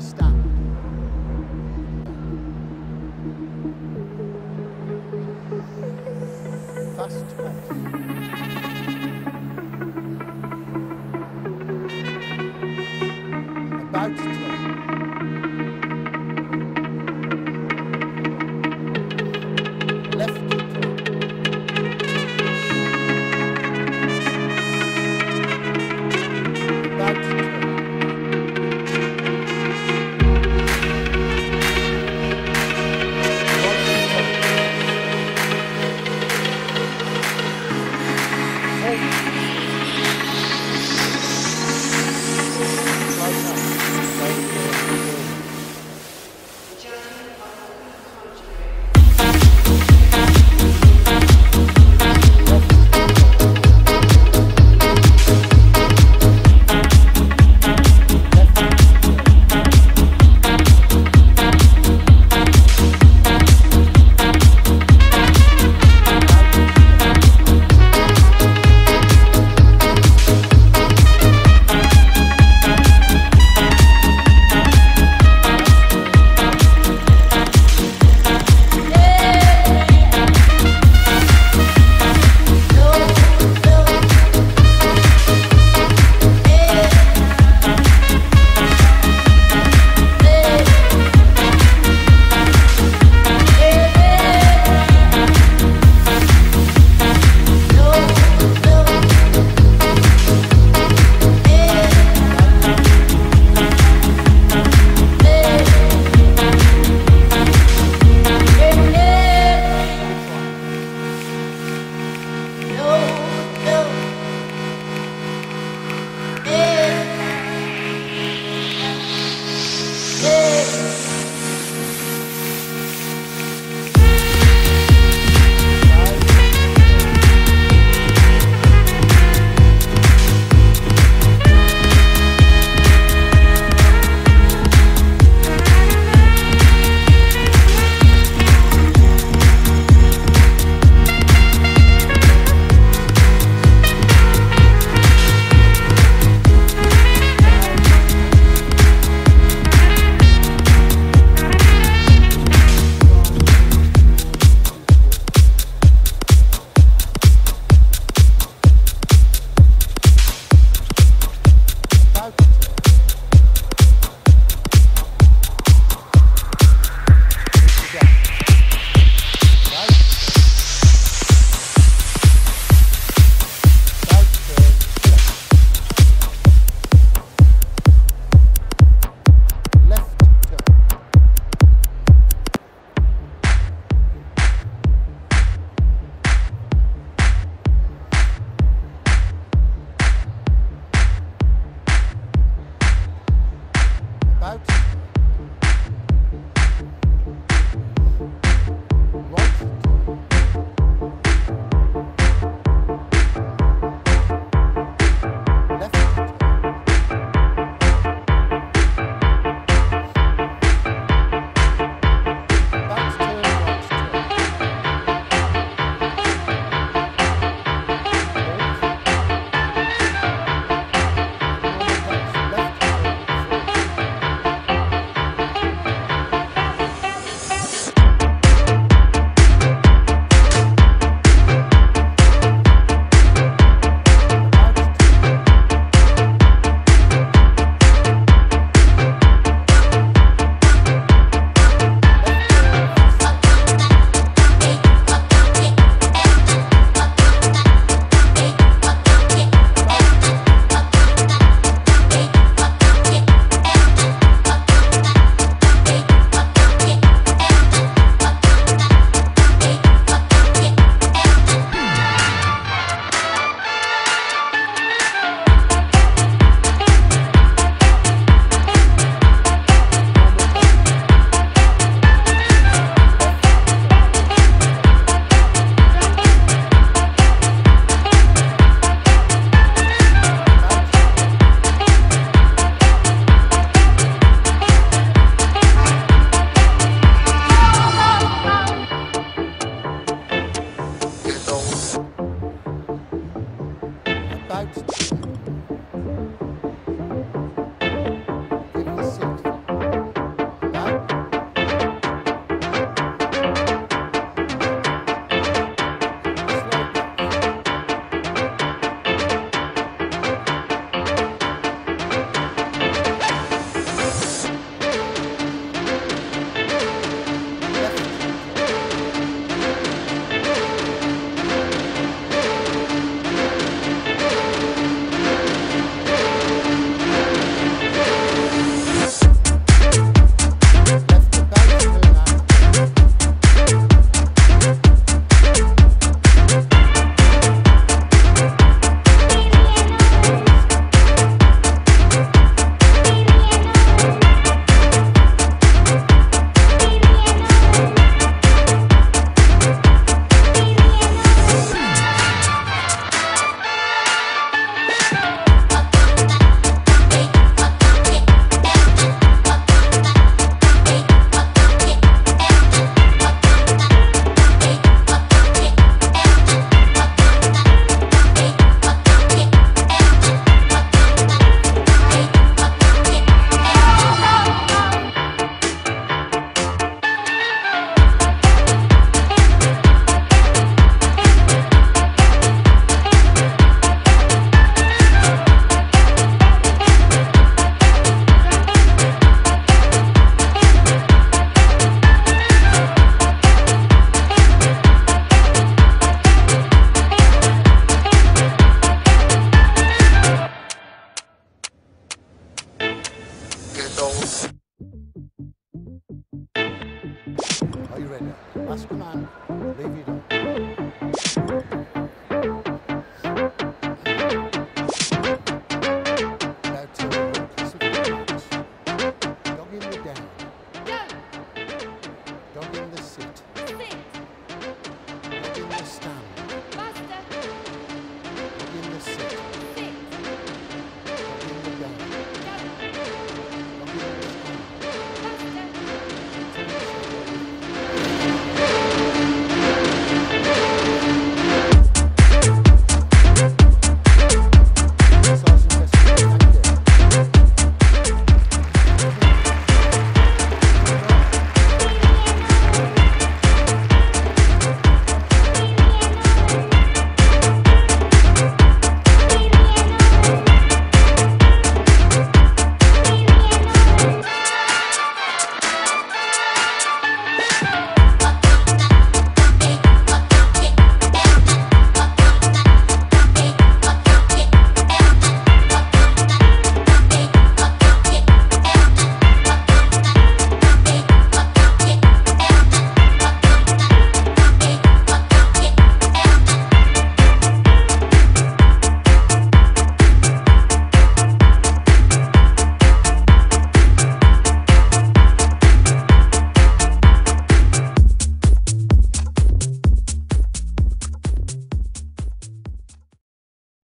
understand. Fast pace. about. Last one on. Leave you down. Don't give me down.